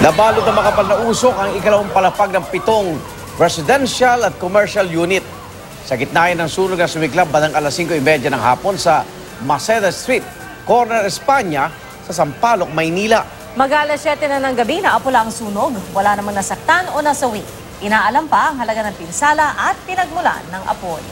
Nabalot na makapal na usok ang ikalawang palapag ng pitong residential at commercial unit. Sa gitna ng sunog na sumiklab bandang alas 5.30 ng hapon sa Maceda Street, Corner Espanya, sa Sampaloc, Maynila. Mag-alas 7 na ng gabi na apula ang sunog. Wala namang nasaktan o nasawi. Inaalam pa ang halaga ng pinsala at pinagmulan ng apoy.